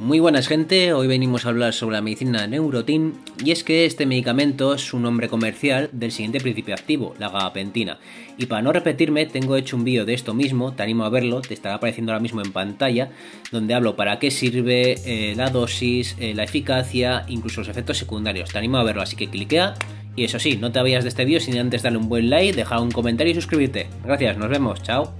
Muy buenas gente, hoy venimos a hablar sobre la medicina Neurotin y es que este medicamento es un nombre comercial del siguiente principio activo, la gabapentina. Y para no repetirme, tengo hecho un vídeo de esto mismo, te animo a verlo, te estará apareciendo ahora mismo en pantalla, donde hablo para qué sirve, eh, la dosis, eh, la eficacia, incluso los efectos secundarios. Te animo a verlo, así que cliquea y eso sí, no te vayas de este vídeo sin antes darle un buen like, dejar un comentario y suscribirte. Gracias, nos vemos, chao.